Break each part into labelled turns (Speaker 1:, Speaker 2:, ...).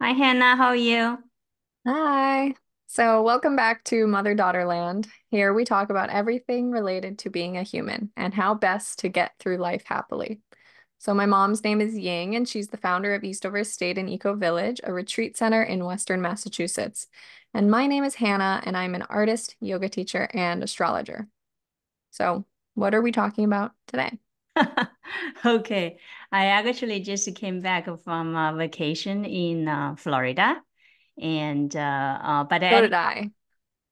Speaker 1: Hi, Hannah. How are you?
Speaker 2: Hi. So, welcome back to Mother Daughter Land. Here we talk about everything related to being a human and how best to get through life happily. So, my mom's name is Ying, and she's the founder of Eastover Estate and Eco Village, a retreat center in Western Massachusetts. And my name is Hannah, and I'm an artist, yoga teacher, and astrologer. So, what are we talking about today?
Speaker 1: Okay. I actually just came back from a vacation in uh, Florida. And uh, uh but
Speaker 2: So
Speaker 1: any
Speaker 2: did I.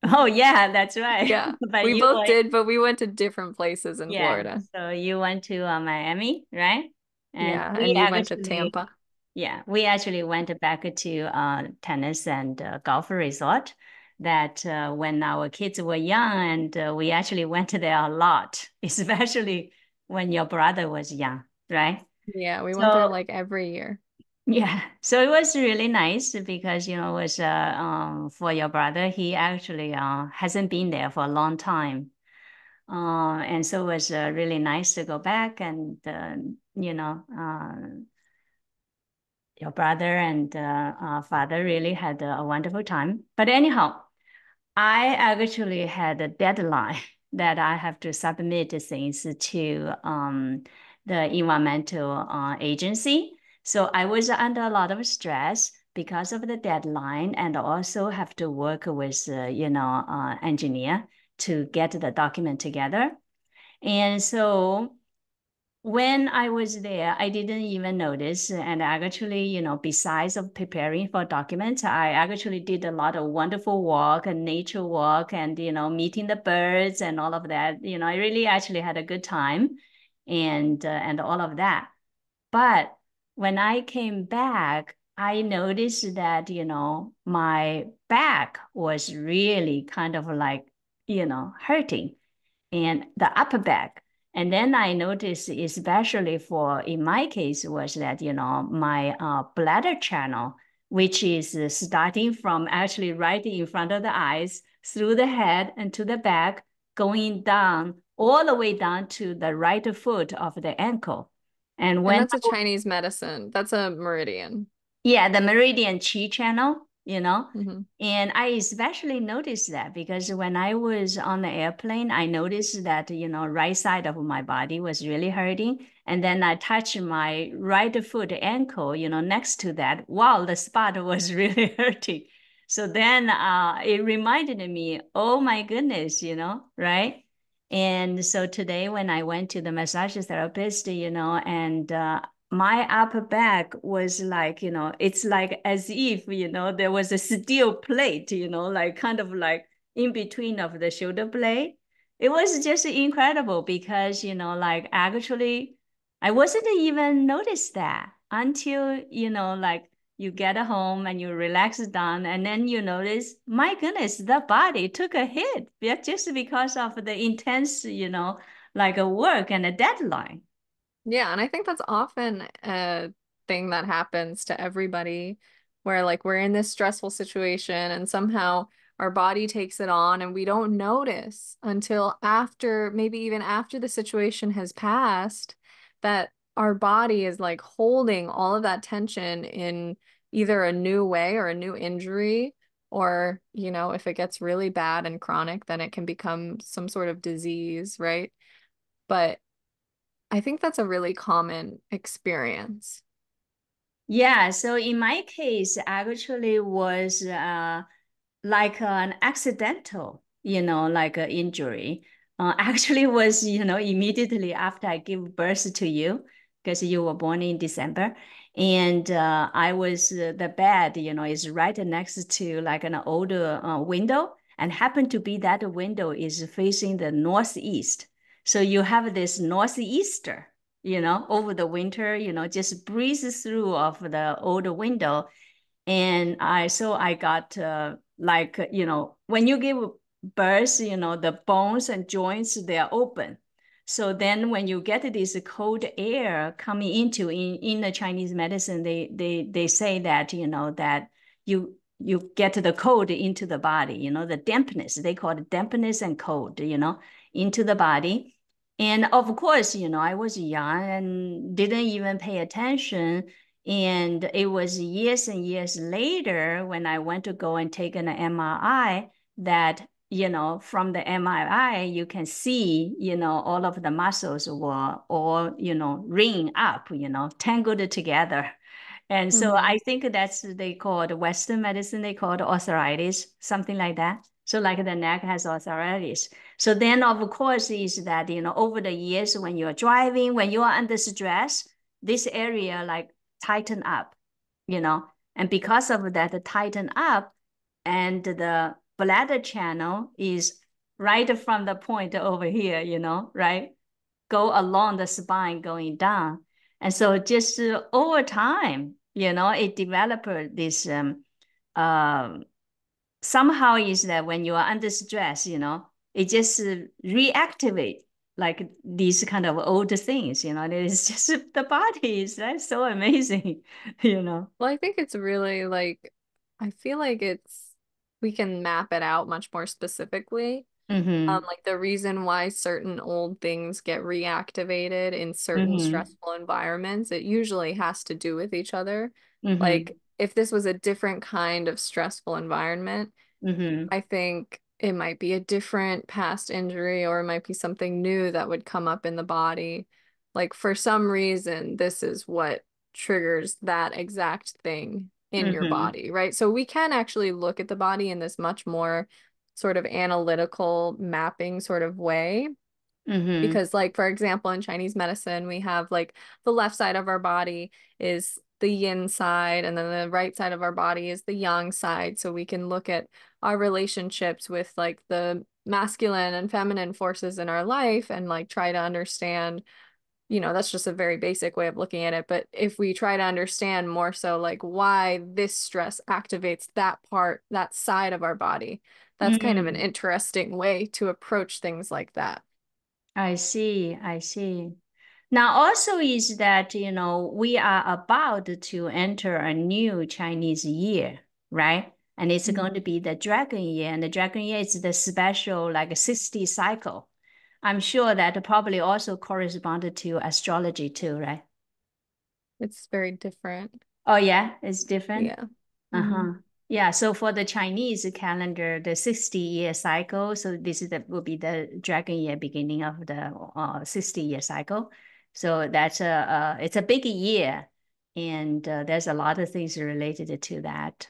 Speaker 1: oh yeah, that's right.
Speaker 2: Yeah,
Speaker 1: But
Speaker 2: we both
Speaker 1: went
Speaker 2: did, but we went to different places in
Speaker 1: yeah,
Speaker 2: Florida.
Speaker 1: so you went to uh, Miami, right? And
Speaker 2: Yeah,
Speaker 1: we
Speaker 2: and you went to
Speaker 1: actually
Speaker 2: Tampa.
Speaker 1: yeah, we actually went back to uh tennis and uh, golf resort that uh, when our kids were young and uh, we actually went there a lot, especially when your brother was young, right?
Speaker 2: Yeah, we went there like every year.
Speaker 1: yeah, so it was really nice because you know it was uh, um for your brother he actually uh hasn't been there for a long time, uh and so it was uh, really nice to go back and uh, you know uh your brother and uh, uh, father really had a wonderful time. But anyhow, I actually had a deadline that I have to submit things to um, the environmental uh, agency. So I was under a lot of stress because of the deadline and also have to work with, uh, you know, uh, engineer to get the document together. And so when I was there, I didn't even notice. And actually, you know, besides of preparing for documents, I actually did a lot of wonderful walk and nature walk and, you know, meeting the birds and all of that. You know, I really actually had a good time and uh, and all of that. But when I came back, I noticed that, you know, my back was really kind of like, you know, hurting and the upper back. And then I noticed, especially for in my case, was that you know my uh, bladder channel, which is starting from actually right in front of the eyes, through the head and to the back, going down all the way down to the right foot of the ankle. And
Speaker 2: And
Speaker 1: when
Speaker 2: that's a Chinese medicine. That's a meridian.
Speaker 1: yeah, the meridian chi channel, you know.
Speaker 2: hmm
Speaker 1: And I especially noticed that because when I was on the airplane, I noticed that, you know, right side of my body was really hurting. And then I touched my right foot ankle, you know, next to that. Wow, the spot was really hurting. So then uh, it reminded me, oh my goodness, you know, right? And so today when I went to the massage therapist, you know, and uh, my upper back was like, you know, it's like as if, you know, there was a steel plate, you know, like kind of like in between of the shoulder blade. It was just incredible because, you know, like actually I wasn't even noticed that until, you know, like you get home and you relax down and then you notice, my goodness, the body took a hit just because of the intense, you know, like a work and a deadline.
Speaker 2: Yeah, and I think that's often a thing that happens to everybody where like we're in this stressful situation and somehow our body takes it on and we don't notice until after, maybe even after the situation has passed, that our body is like holding all of that tension in either a new way or a new injury. Or, you know, if it gets really bad and chronic, then it can become some sort of disease, right? But I think that's a really common experience.
Speaker 1: Yeah, so in my case, actually was uh, like an accidental, you know, like an injury. Uh, actually was, you know, immediately after I gave birth to you, because you were born in December. And uh, I was, uh, the bed, you know, is right next to like an older uh, window and happened to be that window is facing the northeast. So you have this northeaster, you know, over the winter, you know, just breezes through of the old window and I so I got uh, like you know when you give birth, you know the bones and joints they are open. So then when you get this cold air coming into in in the Chinese medicine, they they they say that you know that you you get the cold into the body, you know the dampness they call it dampness and cold, you know into the body. And of course, you know I was young and didn't even pay attention And it was years and years later when I went to go and take an MRI that, you know, from the MRI, you can see, you know, all of the muscles were all, you know, ring up, you know, tangled together. And so mm-hmm. I think that's they call it Western medicine, they call it arthritis, something like that. So like the neck has arthritis. So then of course is that, you know, over the years when you're driving, when you are under stress, this area like tighten up, you know, and because of that tighten up and the bladder channel is right from the point over here, you know, right? Go along the spine going down. And so just uh, over time, you know, it developed this um, uh, somehow is that when you are under stress, you know, it just reactivate like these kind of old things, you know, it's just the body is that's so amazing, you know.
Speaker 2: Well, I think it's really like I feel like it's we can map it out much more specifically. Mm-hmm. Um, like the reason why certain old things get reactivated in certain mm-hmm. stressful environments, it usually has to do with each other. Mm-hmm. Like if this was a different kind of stressful environment, mm-hmm. I think it might be a different past injury or it might be something new that would come up in the body. Like for some reason, this is what triggers that exact thing in mm-hmm. your body, right? So we can actually look at the body in this much more sort of analytical mapping sort of way. Mm-hmm. Because, like, for example, in Chinese medicine, we have like the left side of our body is the yin side, and then the right side of our body is the yang side. So we can look at our relationships with like the masculine and feminine forces in our life and like try to understand you know that's just a very basic way of looking at it but if we try to understand more so like why this stress activates that part that side of our body that's mm-hmm. kind of an mm. interesting way to approach things like that
Speaker 1: i see i see now also is that you know we are about to enter a new chinese year right and it's mm-hmm. going to be the dragon year and the dragon year is the special like 60 cycle I'm sure that probably also corresponded to astrology too, right?
Speaker 2: It's very different.
Speaker 1: Oh yeah, it's different.
Speaker 2: Yeah.
Speaker 1: Uh huh. Mm-hmm. Yeah. So for the Chinese calendar, the sixty year cycle. So this is the will be the dragon year, beginning of the uh, sixty year cycle. So that's a it's a big year, and uh, there's a lot of things related to that.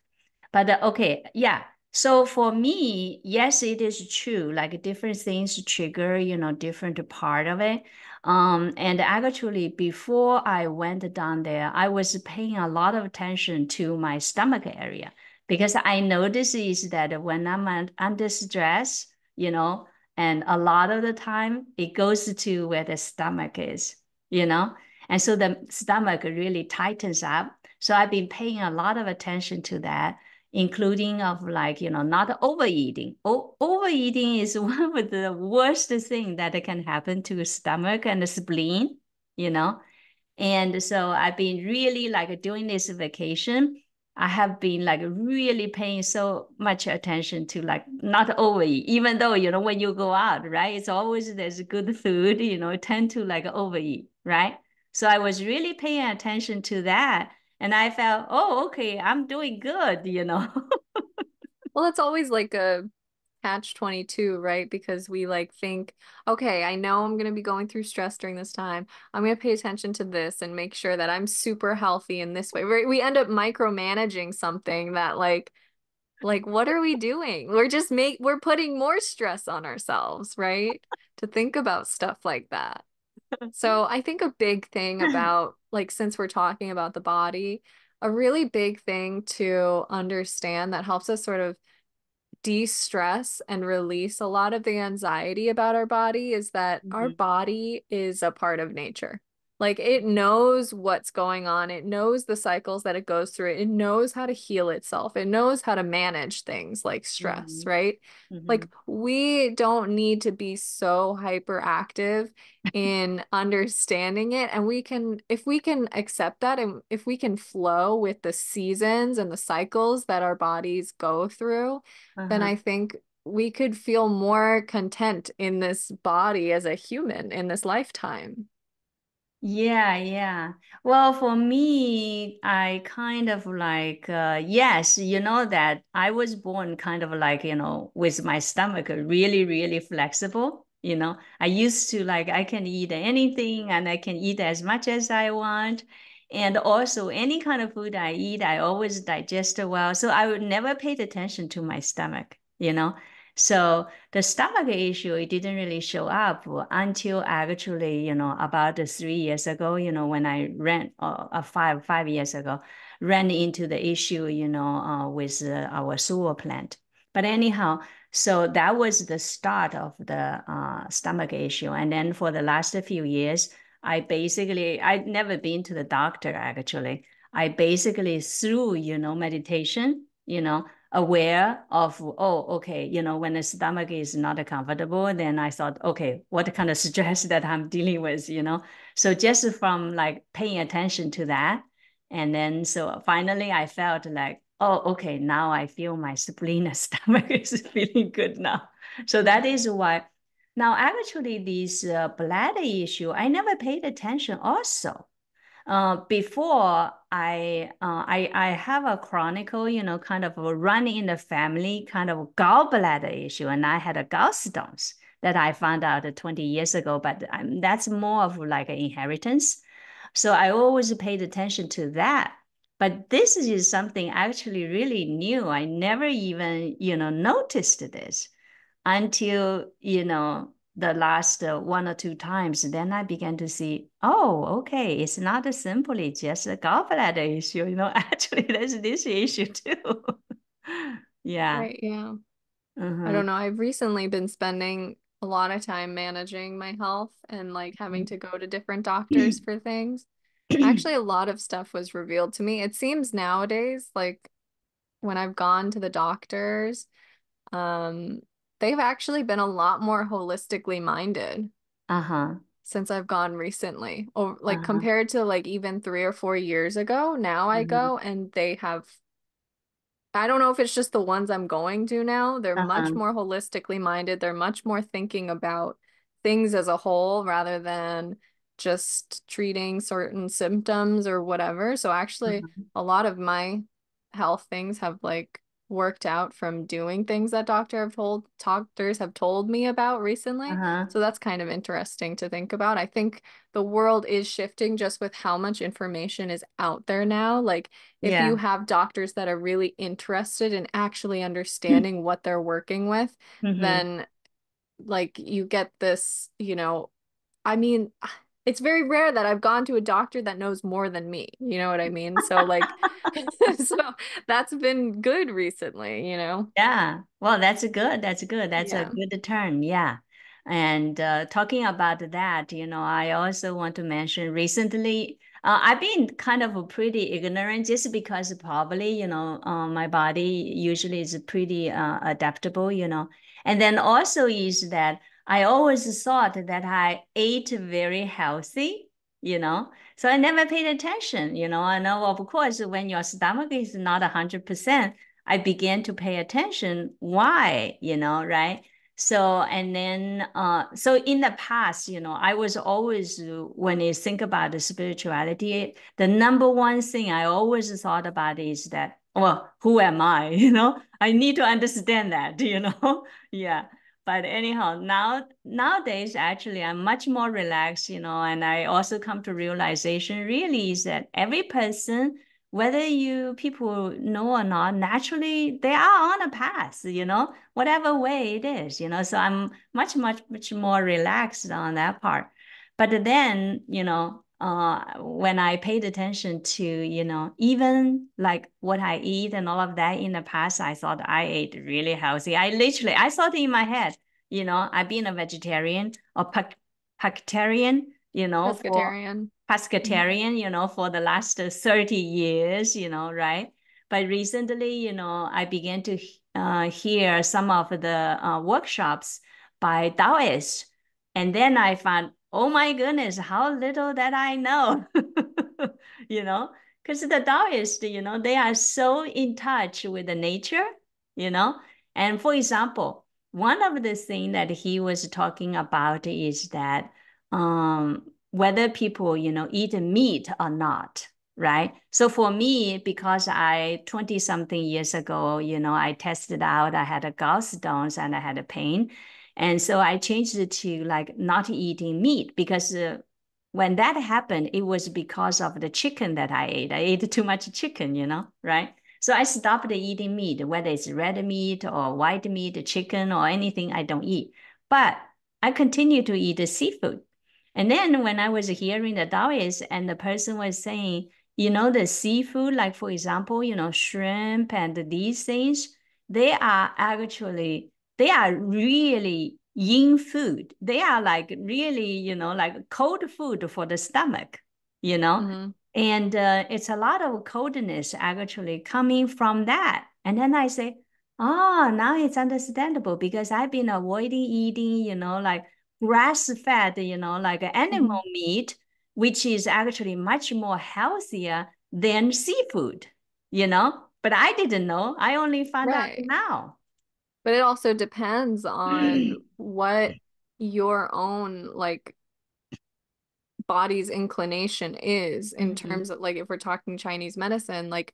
Speaker 1: But uh, okay, yeah. So for me, yes, it is true. Like different things trigger, you know, different part of it. Um, and actually, before I went down there, I was paying a lot of attention to my stomach area because I notice is that when I'm under stress, you know, and a lot of the time it goes to where the stomach is, you know, and so the stomach really tightens up. So I've been paying a lot of attention to that including of like, you know, not overeating. O- overeating is one of the worst thing that can happen to stomach and the spleen, you know. And so I've been really like doing this vacation. I have been like really paying so much attention to like not overeat, even though, you know, when you go out, right, it's always there's good food, you know, tend to like overeat, right? So I was really paying attention to that and I felt, oh, okay, I'm doing good, you know.
Speaker 2: well, it's always like a catch 22, right? Because we like think, okay, I know I'm going to be going through stress during this time. I'm going to pay attention to this and make sure that I'm super healthy in this way. We end up micromanaging something that like like what are we doing? We're just make we're putting more stress on ourselves, right? to think about stuff like that. So, I think a big thing about like since we're talking about the body, a really big thing to understand that helps us sort of de-stress and release a lot of the anxiety about our body is that mm-hmm. our body is a part of nature. Like it knows what's going on. It knows the cycles that it goes through. It knows how to heal itself. It knows how to manage things like stress, mm-hmm. right? Mm-hmm. Like we don't need to be so hyperactive in understanding it. And we can, if we can accept that and if we can flow with the seasons and the cycles that our bodies go through, uh-huh. then I think we could feel more content in this body as a human in this lifetime.
Speaker 1: Yeah, yeah. Well, for me, I kind of like, uh, yes, you know that I was born kind of like, you know, with my stomach really, really flexible. You know, I used to like, I can eat anything and I can eat as much as I want. And also, any kind of food I eat, I always digest well. So I would never paid attention to my stomach, you know. So the stomach issue, it didn't really show up until actually, you know, about three years ago, you know, when I ran, uh, uh, five, five years ago, ran into the issue, you know, uh, with uh, our sewer plant. But anyhow, so that was the start of the uh, stomach issue. And then for the last few years, I basically, I'd never been to the doctor actually. I basically through, you know, meditation, you know, aware of, oh, okay, you know, when the stomach is not comfortable, then I thought, okay, what kind of stress that I'm dealing with, you know? So just from like paying attention to that. And then so finally I felt like, oh, okay, now I feel my spleen and stomach is feeling good now. So that is why now actually this uh, bladder issue, I never paid attention also. Uh, before I, uh, I, I have a chronicle, you know, kind of a in the family kind of gallbladder issue, and I had a gallstones that I found out 20 years ago, but um, that's more of like an inheritance. So I always paid attention to that. But this is something actually really new. I never even, you know, noticed this until, you know, the last uh, one or two times, then I began to see, oh, okay, it's not simply just a gallbladder issue. You know, actually, there's this issue too. yeah.
Speaker 2: Right, yeah. I
Speaker 1: Uh-huh.
Speaker 2: don't know. I've recently been spending a lot of time managing my health and like having to go to different doctors for things. Actually, a lot of stuff was revealed to me. It seems nowadays, like when I've gone to the doctors, um, they've actually been a lot more holistically minded
Speaker 1: Uh-huh.
Speaker 2: since I've gone recently. Or like
Speaker 1: Uh-huh.
Speaker 2: compared to like even three or four years ago, now I
Speaker 1: Uh-huh.
Speaker 2: go and they have I don't know if it's just the ones I'm going to now. They're much
Speaker 1: Uh-huh.
Speaker 2: more holistically minded. They're much more thinking about things as a whole rather than just treating certain symptoms or whatever. So actually,
Speaker 1: Uh-huh.
Speaker 2: a lot of my health things have like worked out from doing things that doctor have told doctors have told me about recently.
Speaker 1: Uh-huh.
Speaker 2: So that's kind of interesting to think about. I think the world is shifting just with how much information is out there now. Like if you have doctors that are really interested in actually understanding what they're working with,
Speaker 1: Mm-hmm.
Speaker 2: then like you get this, you know, I mean, it's very rare that I've gone to a doctor that knows more than me. You know what I mean? So like so that's been good recently, you know?
Speaker 1: Yeah, well, that's good. That's good. That's a good turn. Yeah. And uh, talking about that, you know, I also want to mention recently, uh, I've been kind of pretty ignorant just because probably, you know, uh, my body usually is pretty uh, adaptable, you know. And then also is that I always thought that I ate very healthy, you know. So I never paid attention, you know. I know, of course, when your stomach is not 100%, I began to pay attention why, you know, right? So, and then, uh, so in the past, you know, I was always, when you think about the spirituality, the number one thing I always thought about is that, well, who am I? You know, I need to understand that, you know? Yeah. But anyhow, now nowadays, actually, I'm much more relaxed, you know, and I also come to realization really is that every person whether you people know or not, naturally they are on a path, you know, whatever way it is, you know. So I'm much, much, much more relaxed on that part. But then, you know, uh, when I paid attention to, you know, even like what I eat and all of that in the past, I thought I ate really healthy. I literally, I thought in my head, you know, I've been a vegetarian or pescatarian, you know, for
Speaker 2: Pescatarian. Mhm.
Speaker 1: you know, for the last 30 years, you know, right? But recently, you know, I began to uh, hear some of the uh, workshops by Taoists. And then I found, oh my goodness, how little that I know, you know, because the Taoists, you know, they are so in touch with the nature, you know. And for example, one of the things that he was talking about is that um, whether people, you know, eat meat or not, right? So for me, because I 20 something years ago, you know, I tested out, I had a gallstones and I had a pain. And so I changed it to like not eating meat because uh, when that happened, it was because of the chicken that I ate. I ate too much chicken, you know, right? So I stopped eating meat, whether it's red meat or white meat, chicken or anything I don't eat. But I continue to eat the seafood. And then when I was hearing the Taoist and the person was saying, you know, the seafood, like for example, you know, shrimp and these things, they are actually, they are really yin food. They are like really, you know, like cold food for the stomach, you know? Mm-hmm. And uh, it's a lot of coldness actually coming from that. And then I say, oh, now it's understandable because I've been avoiding eating, you know, like grass fed, you know, like animal mm-hmm. meat, which is actually much more healthier than seafood, you know? But I didn't know. I only found right. out now.
Speaker 2: But it also depends on what your own like body's inclination is in mm-hmm. terms of like if we're talking Chinese medicine, like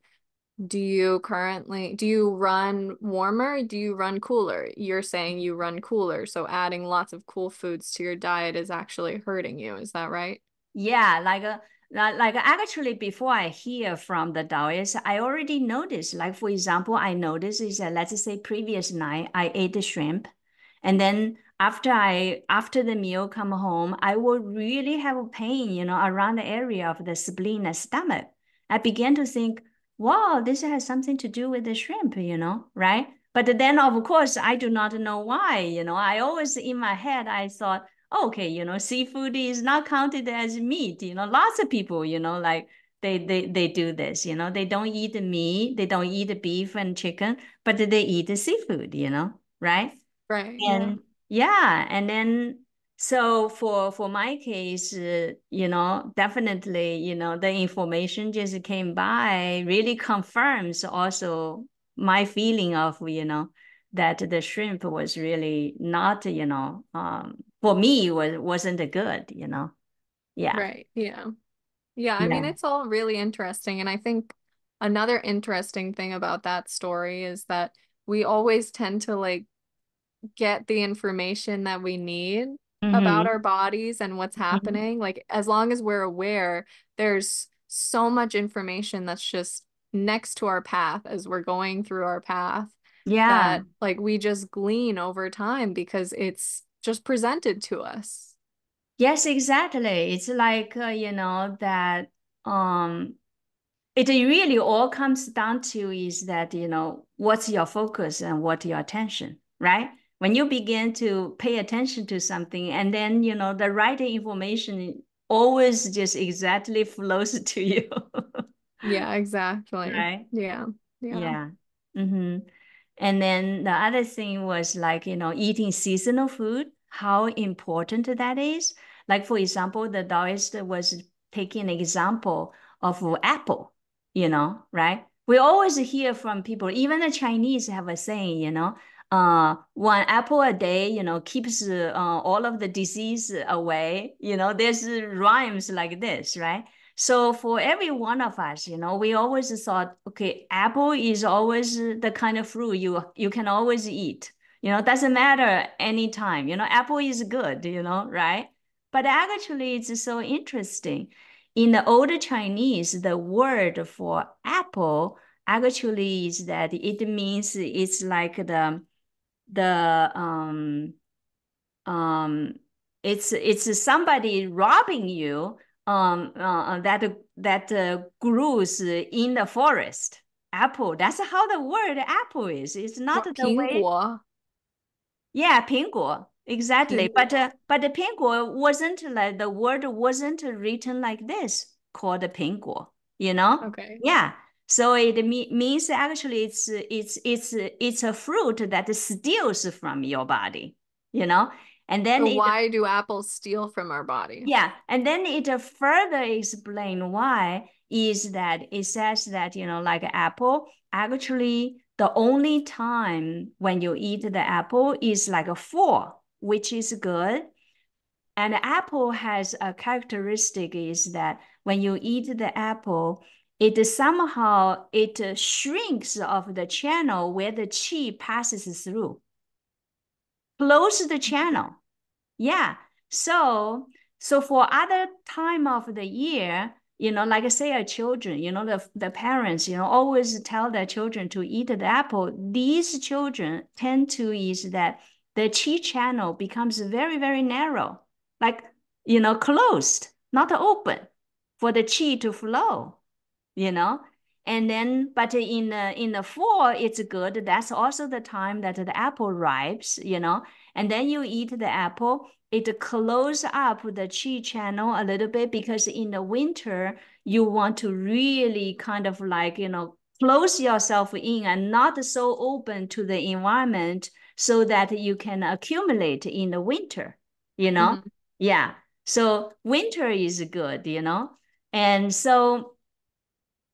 Speaker 2: do you currently do you run warmer? Do you run cooler? You're saying you run cooler, so adding lots of cool foods to your diet is actually hurting you. Is that right?
Speaker 1: Yeah, like a uh, like actually before I hear from the Taoists, I already noticed. Like for example, I noticed is that let's say previous night I ate the shrimp, and then after I after the meal come home, I will really have a pain, you know, around the area of the spleen and stomach. I began to think, wow, this has something to do with the shrimp, you know, right? But then of course I do not know why, you know. I always in my head I thought, okay, you know, seafood is not counted as meat. You know, lots of people, you know, like they they they do this. You know, they don't eat meat, they don't eat the beef and chicken, but they eat the seafood. You know, right?
Speaker 2: Right.
Speaker 1: And yeah, yeah and then so for for my case, uh, you know, definitely, you know, the information just came by really confirms also my feeling of you know that the shrimp was really not you know um, for me was wasn't a good you know yeah
Speaker 2: right yeah yeah i yeah. mean it's all really interesting and i think another interesting thing about that story is that we always tend to like get the information that we need mm-hmm. about our bodies and what's mm-hmm. happening mm-hmm. like as long as we're aware there's so much information that's just next to our path as we're going through our path
Speaker 1: yeah
Speaker 2: that like we just glean over time because it's just presented to us.
Speaker 1: Yes exactly. It's like uh, you know that um it really all comes down to is that you know what's your focus and what your attention right? When you begin to pay attention to something and then you know the right information always just exactly flows to you.
Speaker 2: Yeah exactly.
Speaker 1: Right?
Speaker 2: Yeah
Speaker 1: yeah. Yeah. Mm-hmm. And then the other thing was like, you know, eating seasonal food, how important that is. Like, for example, the Taoist was taking an example of apple, you know, right? We always hear from people, even the Chinese have a saying, you know, uh, one apple a day, you know, keeps uh, all of the disease away. You know, there's rhymes like this, right? So for every one of us, you know, we always thought, okay, apple is always the kind of fruit you you can always eat. You know, doesn't matter any time. You know, apple is good. You know, right? But actually, it's so interesting. In the old Chinese, the word for apple actually is that it means it's like the the um um it's it's somebody robbing you um, uh, uh, that that uh, grows in the forest. Apple. That's how the word apple is. It's not the way. Yeah, 苹果. Exactly. 苹果. But uh, but the 苹果 wasn't like the word wasn't written like this called 苹果. You know?
Speaker 2: Okay.
Speaker 1: Yeah. So it me means actually it's it's it's it's a fruit that steals from your body. You know, and then
Speaker 2: so it, why do apples steal from our body?
Speaker 1: Yeah. And then it further explain why is that it says that, you know, like apple, actually the only time when you eat the apple is like a four, which is good. And apple has a characteristic is that when you eat the apple, it somehow it uh, shrinks of the channel where the qi passes through. Close the channel. Yeah. So so for other time of the year, you know, like I say, our children, you know, the, the parents, you know, always tell their children to eat the apple. These children tend to is that the chi channel becomes very, very narrow, like, you know, closed, not open for the chi to flow, you know. And then, but in the, in the fall, it's good. That's also the time that the apple ripes, you know. And then you eat the apple, it close up the chi channel a little bit because in the winter, you want to really kind of like, you know, close yourself in and not so open to the environment so that you can accumulate in the winter, you know? Mm -hmm. Yeah. So winter is good, you know? And so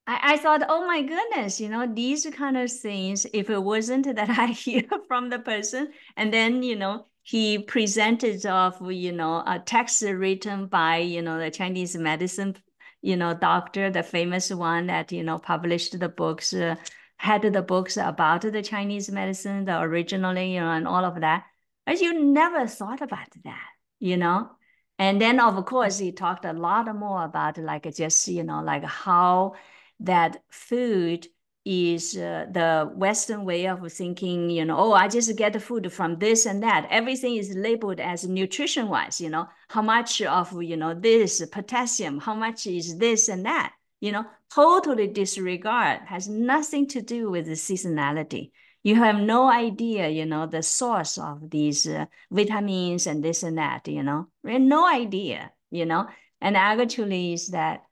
Speaker 1: I, I thought, oh my goodness, you know, these kind of things, if it wasn't that I hear from the person, and then, you know, he presented of you know a text written by you know the Chinese medicine you know doctor, the famous one that you know published the books, uh, had the books about the Chinese medicine, the originally you know and all of that. But you never thought about that, you know. And then of course he talked a lot more about like just you know like how that food is uh, the Western way of thinking, you know, oh, I just get the food from this and that. Everything is labeled as nutrition wise, you know, how much of, you know, this potassium, how much is this and that, you know, totally disregard, has nothing to do with the seasonality. You have no idea, you know, the source of these uh, vitamins and this and that, you know, no idea, you know, and actually is that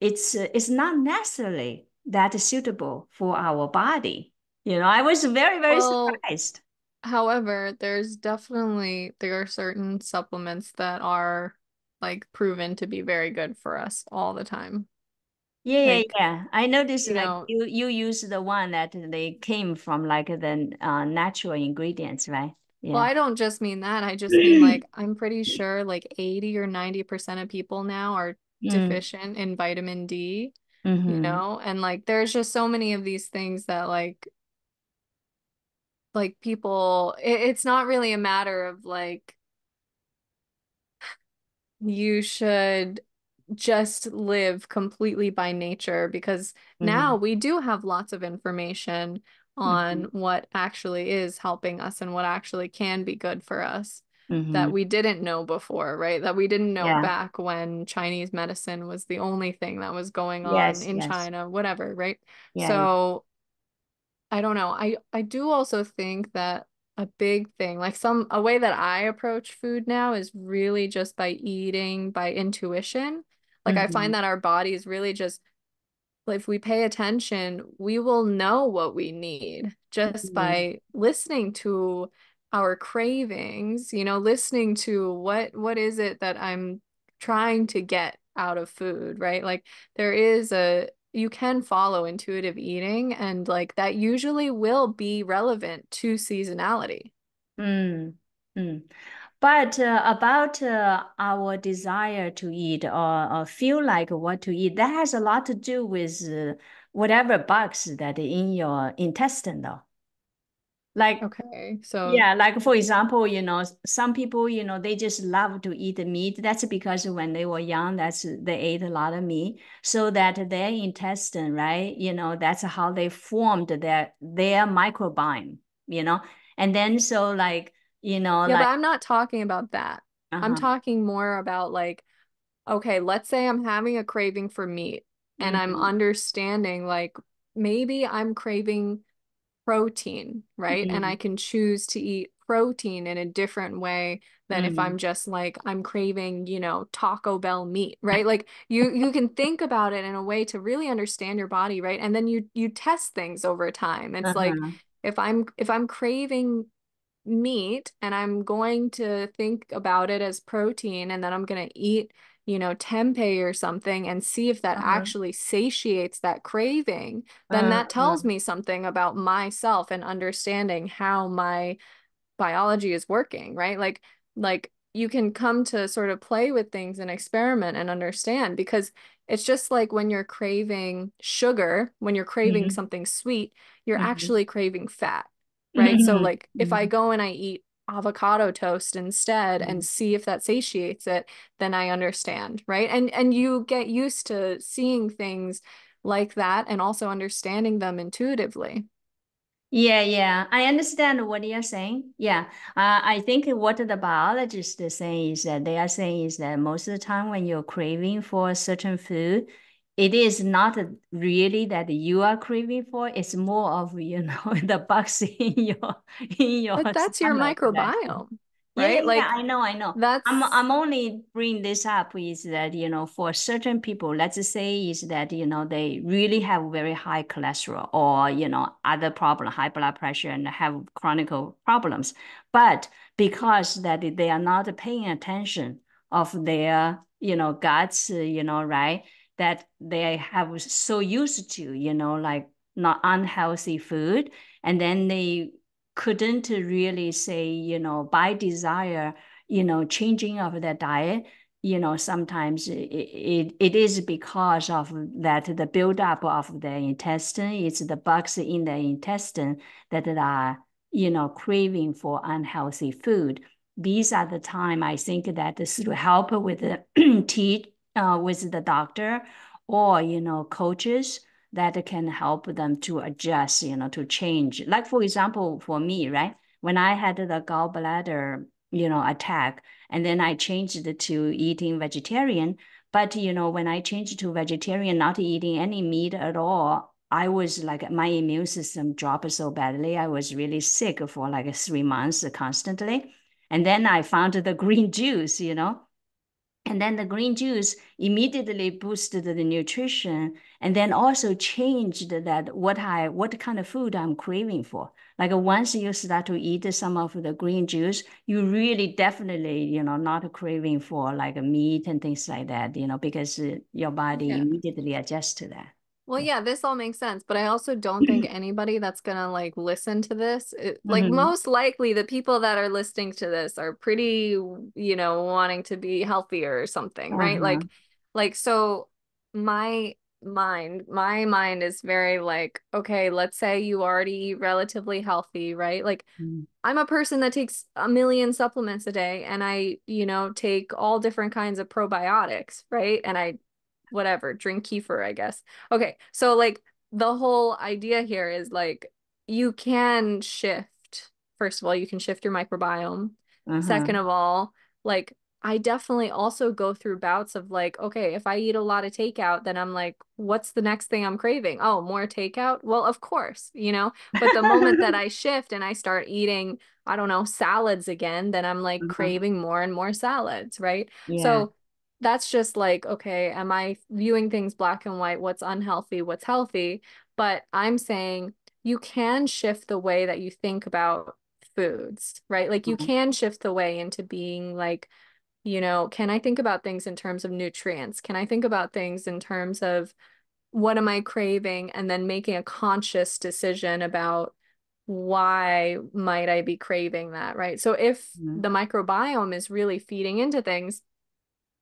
Speaker 1: it's, uh, it's not necessarily that is suitable for our body. You know, I was very, very well, surprised.
Speaker 2: However, there's definitely there are certain supplements that are like proven to be very good for us all the time.
Speaker 1: Yeah, like, yeah, yeah. I noticed you like know, you you use the one that they came from like the uh, natural ingredients, right?
Speaker 2: Yeah. Well, I don't just mean that. I just mean like I'm pretty sure like 80 or 90% of people now are mm. deficient in vitamin D mm-hmm. you know and like there's just so many of these things that like like people it, it's not really a matter of like you should just live completely by nature because mm-hmm. now we do have lots of information on mm-hmm. what actually is helping us and what actually can be good for us mm-hmm. that we didn't know before, right? That we didn't know yeah. back when Chinese medicine was the only thing that was going on yes, in yes. China, whatever, right? Yeah. So I don't know. I I do also think that a big thing, like some a way that I approach food now is really just by eating by intuition. Like mm-hmm. I find mm-hmm. that our bodies really just if we pay attention, we will know what we need just mm-hmm. by listening to our cravings you know listening to what what is it that i'm trying to get out of food right like there is a you can follow intuitive eating and like that usually will be relevant to seasonality
Speaker 1: mm. Mm. but uh, about uh, our desire to eat or, or, feel like what to eat that has a lot to do with uh, whatever bugs that in your intestine though like
Speaker 2: okay so
Speaker 1: yeah like for example you know some people you know they just love to eat meat that's because when they were young that's they ate a lot of meat so that their intestine right you know that's how they formed their their microbiome you know and then so like you know
Speaker 2: yeah
Speaker 1: like,
Speaker 2: but i'm not talking about that uh-huh. i'm talking more about like okay let's say i'm having a craving for meat and mm-hmm. i'm understanding like maybe i'm craving protein, right? Mm-hmm. And I can choose to eat protein in a different way than mm-hmm. if I'm just like I'm craving, you know, Taco Bell meat, right? Like you you can think about it in a way to really understand your body, right? And then you you test things over time. It's uh-huh. like if I'm if I'm craving meat and I'm going to think about it as protein and then I'm going to eat you know, tempeh or something and see if that uh-huh. actually satiates that craving, then uh, that tells me something about myself and understanding how my biology is working, right? Like like you can come to sort of play with things and experiment and understand because it's just like when you're craving sugar, when you're craving
Speaker 1: Mhm.
Speaker 2: something sweet, you're
Speaker 1: Mhm.
Speaker 2: actually craving fat, right? So
Speaker 1: Mhm.
Speaker 2: like if I
Speaker 1: Mhm.
Speaker 2: go and I eat avocado toast instead and
Speaker 1: Mhm.
Speaker 2: see if that satiates it, then I understand, right? And and you get used to seeing things like that and also understanding them intuitively.
Speaker 1: Yeah, yeah, I understand what you're saying. Yeah, uh, I think what the biologists are saying is that they are saying is that most of the time when you're craving for a certain food, it is not really that you are craving for. It's more of, you know, the bugs in your in your
Speaker 2: But that's your
Speaker 1: that
Speaker 2: microbiome,
Speaker 1: Yeah, yeah,
Speaker 2: right?
Speaker 1: yeah,
Speaker 2: Like
Speaker 1: I know, I know.
Speaker 2: that's
Speaker 1: I'm I'm only bringing this up is that, you know, for certain people, let's say is that, you know, they really have very high cholesterol or, you know, other problem, high blood pressure and have chronic problems. But because that they are not paying attention of their, you know, guts, you know, right? That they have so used to, you know, like not unhealthy food. And then they couldn't really say, you know, by desire, you know, changing of their diet, you know, sometimes it, it, it is because of that the buildup of the intestine, it's the bugs in the intestine that are, you know, craving for unhealthy food. These are the time I think that through help with the teach uh, with the doctor or, you know, coaches, that can help them to adjust, you know, to change. Like for example, for me, right? When I had the gallbladder, you know, attack, and then I changed to eating vegetarian. But you know, when I changed to vegetarian, not eating any meat at all, I was like my immune system dropped so badly. I was really sick for like three months constantly. And then I found the green juice, you know, and then the green juice immediately boosted the nutrition and then also changed that what I what kind of food I'm craving for. Like once you start to eat some of the green juice, you really definitely, you know, not craving for like meat and things like that, you know, because uh, your body
Speaker 2: yeah.
Speaker 1: immediately adjusts to that.
Speaker 2: Well,
Speaker 1: Yeah.
Speaker 2: this all makes sense, but I also don't think anybody that's gonna like listen to this, it, like
Speaker 1: Mm-hmm.
Speaker 2: most likely the people that are listening to this are pretty, you know, wanting to be healthier or something, right?
Speaker 1: Uh-huh.
Speaker 2: Like, like so my mind, my mind is very like, okay, let's say you already eat relatively healthy, right? Like
Speaker 1: Mm-hmm.
Speaker 2: I'm a person that takes a million supplements a day and I, you know, take all different kinds of probiotics, right? And I whatever, drink kefir, I guess. Okay, so like the whole idea here is like you can shift. First of all, you can shift your microbiome.
Speaker 1: Uh-huh.
Speaker 2: Second of all, like I definitely also go through bouts of like, okay, if I eat a lot of takeout, then I'm like, what's the next thing I'm craving? Oh, more takeout? Well, of course, you know. But the moment that I shift and I start eating, I don't know, salads again, then I'm like
Speaker 1: Uh-huh.
Speaker 2: craving more and more salads, right?
Speaker 1: Yeah.
Speaker 2: So that's just like, okay, am I viewing things black and white? What's unhealthy? What's healthy? But I'm saying you can shift the way that you think about foods, right? Like you
Speaker 1: Uh-huh.
Speaker 2: can shift the way into being like, you know, can I think about things in terms of nutrients? Can I think about things in terms of what am I craving? And then making a conscious decision about why might I be craving that, right? So if
Speaker 1: Mhm.
Speaker 2: the microbiome is really feeding into things,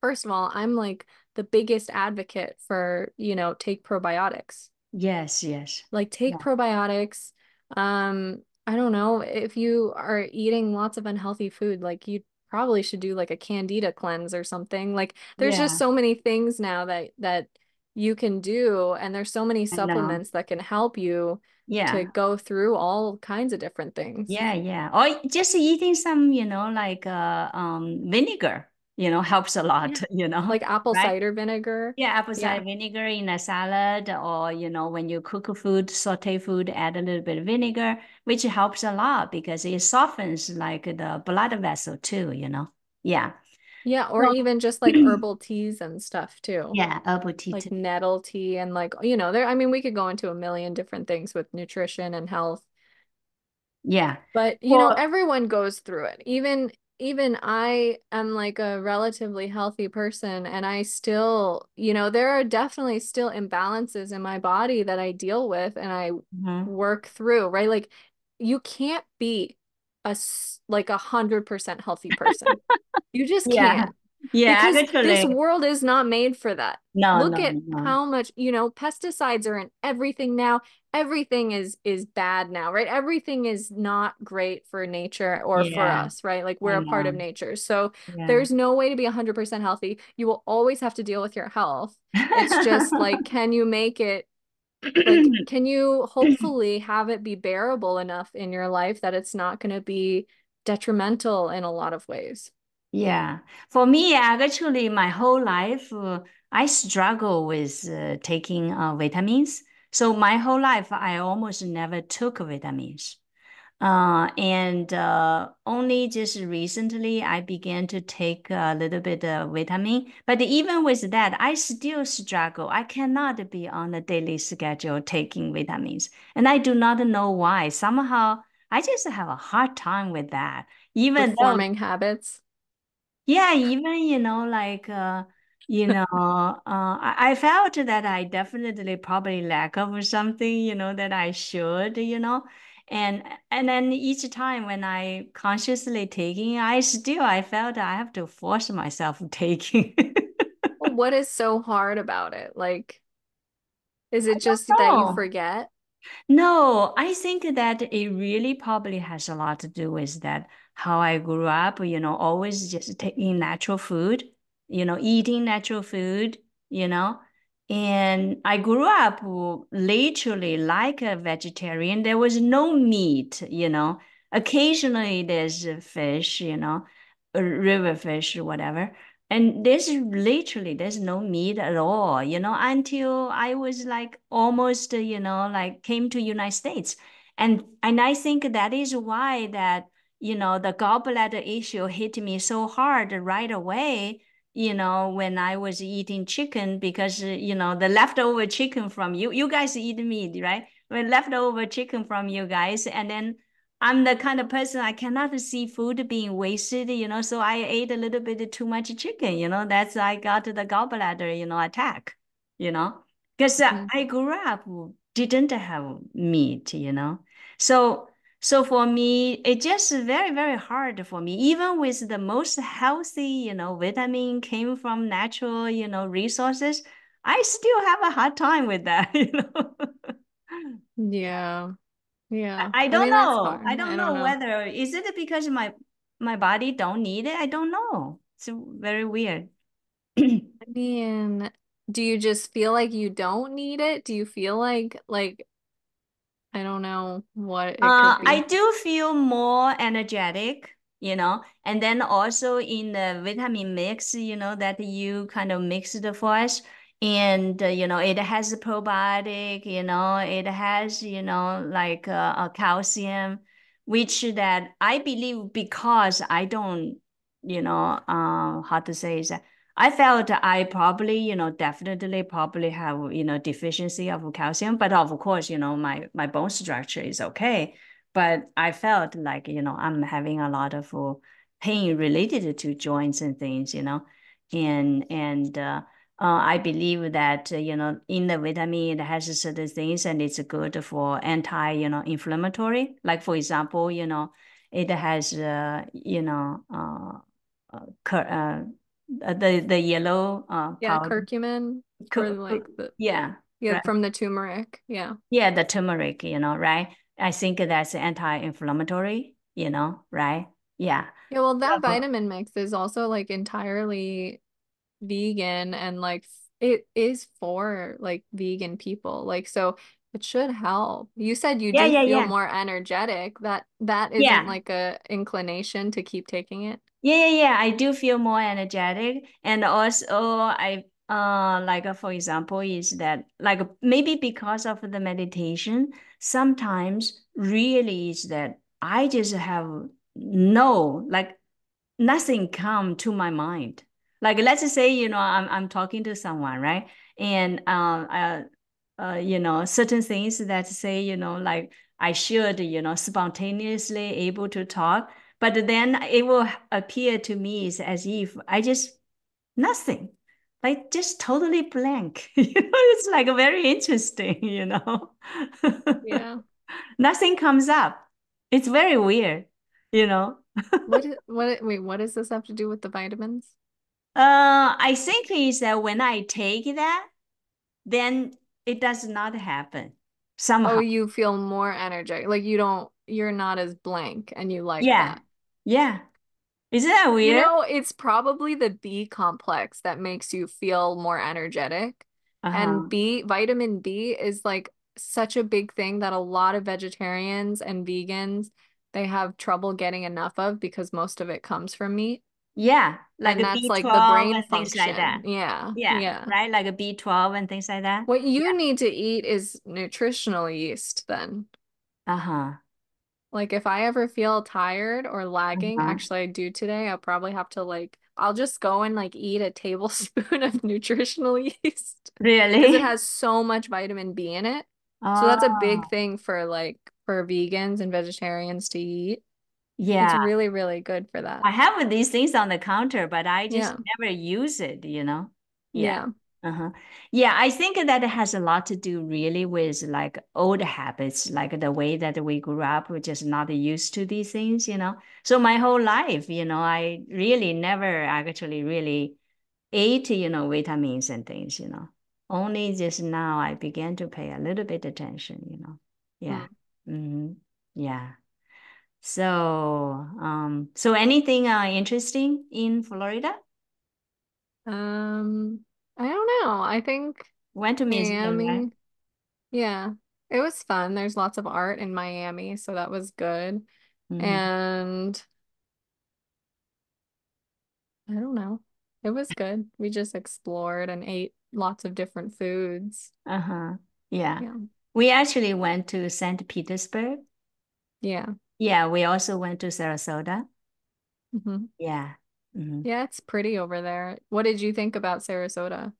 Speaker 2: First of all, I'm like the biggest advocate for, you know, take probiotics.
Speaker 1: Yes, yes.
Speaker 2: Like take
Speaker 1: Yeah.
Speaker 2: probiotics. Um, I don't know if you are eating lots of unhealthy food, like you probably should do like a candida cleanse or something. Like there's just so many things now that that you can do and there's so many supplements that can help you
Speaker 1: yeah to
Speaker 2: go through all kinds of different things.
Speaker 1: Yeah, yeah. Or just eating some, you know, like uh um vinegar, you know, helps a
Speaker 2: Yeah.
Speaker 1: lot, you know,
Speaker 2: Like apple
Speaker 1: right?
Speaker 2: cider vinegar.
Speaker 1: Yeah, apple
Speaker 2: Yeah.
Speaker 1: cider vinegar in a salad or, you know, when you cook food, saute food, add a little bit of vinegar, which helps a lot because it softens like the blood vessel too, you know. Yeah.
Speaker 2: Yeah, or
Speaker 1: So,
Speaker 2: even just like herbal teas and stuff too.
Speaker 1: yeah, herbal tea
Speaker 2: like
Speaker 1: too.
Speaker 2: nettle tea and like you know there I mean we could go into a million different things with nutrition and health
Speaker 1: Yeah.
Speaker 2: but you know everyone goes through it even even I am like a relatively healthy person and I still you know there are definitely still imbalances in my body that I deal with and I
Speaker 1: mhm,
Speaker 2: work through right like you can't be a like a hundred percent healthy person. You just
Speaker 1: Yeah.
Speaker 2: can't.
Speaker 1: Yeah,
Speaker 2: Because this world is not made for that.
Speaker 1: no,
Speaker 2: Look
Speaker 1: no,
Speaker 2: at
Speaker 1: no.
Speaker 2: how much, you know, pesticides are in everything now. Everything is is bad now, right? Everything is not great for nature or for us, right? Like we're
Speaker 1: I
Speaker 2: a part of nature. So
Speaker 1: Yeah.
Speaker 2: there's no way to be 100% healthy. You will always have to deal with your health. It's just like, can you make it like, can you hopefully have it be bearable enough in your life that it's not going to be detrimental in a lot of ways?
Speaker 1: Yeah, for me, actually, my whole life, uh, I struggle with uh, taking uh, vitamins. So my whole life, I almost never took vitamins. Uh, and uh, only just recently, I began to take a little bit of vitamin. But even with that, I still struggle. I cannot be on a daily schedule taking vitamins, and I do not know why. Somehow, I just have a hard time with that. Even
Speaker 2: forming habits?
Speaker 1: Yeah, even you know, like uh, you know, uh, I, I felt that I definitely probably lack of something, you know, that I should, you know, and and then each time when I consciously taking, I still I felt I have to force myself taking.
Speaker 2: What is so hard about it? Like, is it just that you forget?
Speaker 1: No, I think that it really probably has a lot to do with that how I grew up, you know, always just taking natural food, you know, eating natural food, you know. And I grew up literally like a vegetarian. There was no meat, you know. Occasionally there's fish, you know, river fish whatever. And there's literally there's no meat at all, you know, until I was like almost, you know, like came to United States. And and I think that is why that, you know, the gallbladder issue hit me so hard right away, you know, when I was eating chicken because, uh, you know, the leftover chicken from you, you guys eat meat, right? When leftover chicken from you guys, and then I'm the kind of person I cannot see food being wasted, you know, so I ate a little bit too much chicken, you know, that's I got the gallbladder, you know, attack, you know, because
Speaker 2: Mm.
Speaker 1: I grew up didn't have meat, you know. So so for me, it just very, very hard for me, even with the most healthy, you know, vitamin came from natural, you know, resources. I still have a hard time with that, you know.
Speaker 2: Yeah. Yeah.
Speaker 1: I
Speaker 2: I
Speaker 1: don't
Speaker 2: mean,
Speaker 1: know. I
Speaker 2: hard. I
Speaker 1: don't
Speaker 2: don't
Speaker 1: know
Speaker 2: know.
Speaker 1: whether is it because my my body don't need it? I don't know. It's very weird.
Speaker 2: I mean, do you just feel like you don't need it? Do you feel like like I don't know what it
Speaker 1: Uh, I do feel more energetic, you know, and then also in the vitamin mix, you know, that you kind of mixed for us. And, uh, you know, it has a probiotic, you know, it has, you know, like uh, a calcium, which that I believe because I don't, you know, uh, how to say is that I felt I probably, you know, definitely probably have, you know, deficiency of calcium, but of course, you know, my my bone structure is okay. But I felt like, you know, I'm having a lot of uh, pain related to joints and things, you know, and and uh, uh, I believe that, uh, you know, in the vitamin, it has certain things and it's good for anti, you know, inflammatory. Like for example, you know, it has, uh, you know, uh, uh, uh, uh, the the yellow uh
Speaker 2: Yeah,
Speaker 1: powder.
Speaker 2: curcumin
Speaker 1: Co-
Speaker 2: like the
Speaker 1: yeah,
Speaker 2: yeah,
Speaker 1: right.
Speaker 2: from the turmeric. Yeah.
Speaker 1: Yeah, the turmeric, you know, right? I think that's anti-inflammatory, you know, right? Yeah.
Speaker 2: Yeah, well, that
Speaker 1: So,
Speaker 2: vitamin mix is also like entirely vegan and like it is for like vegan people. Like so it should help. You said you
Speaker 1: yeah,
Speaker 2: do
Speaker 1: yeah,
Speaker 2: feel
Speaker 1: yeah.
Speaker 2: more energetic. That that isn't
Speaker 1: Yeah.
Speaker 2: like a inclination to keep taking it.
Speaker 1: Yeah, yeah, yeah. I do feel more energetic. And also I uh like uh, for example is that like maybe because of the meditation, sometimes really is that I just have no like nothing come to my mind. Like let's say, you know, I'm I'm talking to someone, right? And um uh, uh you know, certain things that say, you know, like I should, you know, spontaneously able to talk, but then it will appear to me as, as if I just nothing. Like just totally blank. You know, it's like a very interesting, you know.
Speaker 2: Yeah.
Speaker 1: Nothing comes up. It's very weird. you know.
Speaker 2: What what wait, what does this have to do with the vitamins?
Speaker 1: Uh, I think is that when I take that, then it does not happen somehow.
Speaker 2: Oh,
Speaker 1: somehow.
Speaker 2: you feel more energetic. Like you don't, you're not as blank and you like
Speaker 1: Yeah.
Speaker 2: that.
Speaker 1: Yeah. Isn't that weird?
Speaker 2: You know, it's probably the B complex that makes you feel more energetic. And
Speaker 1: Uh-huh.
Speaker 2: B, vitamin B is like such a big thing that a lot of vegetarians and vegans they have trouble getting enough of because most of it comes from meat.
Speaker 1: Yeah, like
Speaker 2: And that's like the brain
Speaker 1: and things like
Speaker 2: function.
Speaker 1: that.
Speaker 2: Yeah,
Speaker 1: Yeah,
Speaker 2: yeah.
Speaker 1: right? Like a B12 and things like that.
Speaker 2: What
Speaker 1: Yeah.
Speaker 2: you need to eat is nutritional yeast then.
Speaker 1: Uh-huh.
Speaker 2: Like if I ever feel tired or lagging,
Speaker 1: Uh-huh.
Speaker 2: actually I do today, I'll probably have to like I'll just go and like eat a tablespoon of nutritional yeast Really? because it has so much vitamin B in it. So that's a big
Speaker 1: Oh,
Speaker 2: thing for like for vegans and vegetarians to eat. It's really, really good for that.
Speaker 1: I have these things on the counter, but I just
Speaker 2: Yeah.
Speaker 1: never use it, you know? Yeah.
Speaker 2: Yeah.
Speaker 1: Uh-huh. Yeah, I think that it has a lot to do really with like old habits, like the way that we grew up, we're just not used to these things, you know? So my whole life, you know, I really never actually really ate, you know, vitamins and things, you know. Only just now I began to pay a little bit attention, you know. Yeah.
Speaker 2: Mm.
Speaker 1: hmm Yeah. So, um, so anything uh, interesting in Florida?
Speaker 2: Um, I don't know. I think
Speaker 1: Went to museum, right?
Speaker 2: Miami, yeah, it was fun. There's lots of art in Miami, so that was good.
Speaker 1: hmm
Speaker 2: And I don't know. It was good. We just explored and ate lots of different foods.
Speaker 1: Uh-huh. Yeah.
Speaker 2: Yeah.
Speaker 1: We actually went to St. Petersburg.
Speaker 2: Yeah.
Speaker 1: Yeah, we also went to Sarasota.
Speaker 2: hmm
Speaker 1: Yeah. hmm
Speaker 2: Yeah, it's pretty over there. What did you think about Sarasota?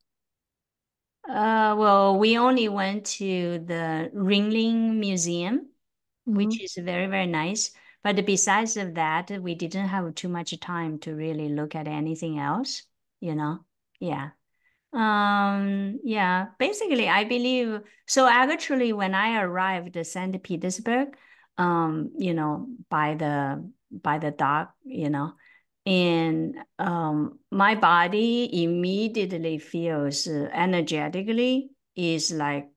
Speaker 1: Uh, well, we only went to the Ringling Museum. which
Speaker 2: hmm
Speaker 1: is very, very nice. But besides of that, we didn't have too much time to really look at anything else, you know? Yeah. Um, yeah, basically, I believe so. Actually, when I arrived at St. Petersburg, um, you know, by the by the dock, you know, and um, my body immediately feels energetically is like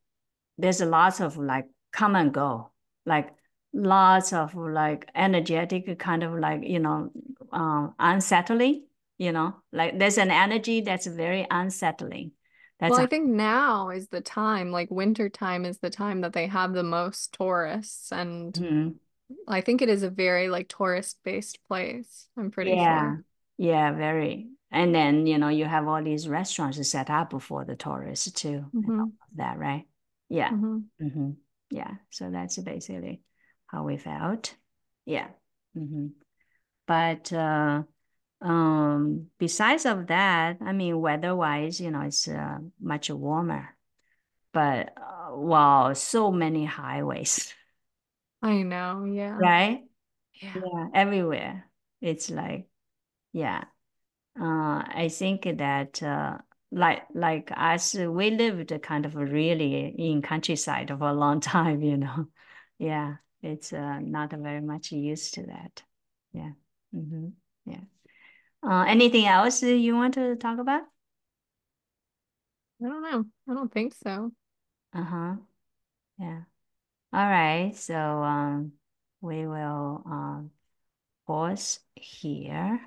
Speaker 1: there's a lot of like come and go, like lots of like energetic kind of like, you know, um, unsettling, you know, like there's an energy that's very unsettling. That's
Speaker 2: Well, I think now is the time, like winter time is the time that they have the most tourists and
Speaker 1: Mhm.
Speaker 2: I think it is a very like tourist-based place. I'm pretty
Speaker 1: yeah,
Speaker 2: sure.
Speaker 1: yeah, very. And then, you know, you have all these restaurants set up for the tourists too,
Speaker 2: hmm
Speaker 1: of that, right? Yeah.
Speaker 2: hmm
Speaker 1: hmm Yeah. So that's basically how we felt. Yeah. hmm But uh Um, besides of that, I mean, weather-wise, you know, it's uh, much warmer. But uh, wow, so many highways,
Speaker 2: I know, yeah.
Speaker 1: right?
Speaker 2: Yeah.
Speaker 1: Yeah, everywhere. It's like, yeah. Uh, I think that uh, like like us, we lived kind of really in countryside for a long time, you know. Yeah, it's uh, not very much used to that. Yeah. hmm Yeah. Uh, anything else you want to talk about?
Speaker 2: I don't know. I don't think so.
Speaker 1: Uh-huh. Yeah. All right. So um we will um pause here.